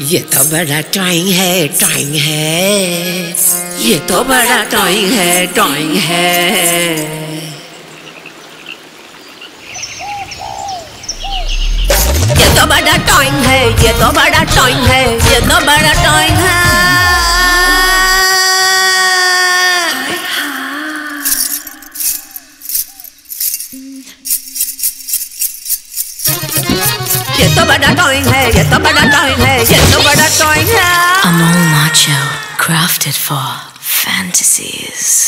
ये तो बड़ा टॉइंग है टॉइंग है। ये तो बड़ा टॉइंग है टॉइंग है। ये तो बड़ा टॉइंग है, ये तो बड़ा टॉइंग है, ये तो बड़ा टॉइंग है। ये तो बड़ा टॉइंग है, ये तो बड़ा टॉइंग है ये तो बड़ा टॉइंग है Amol Macho, crafted for fantasies.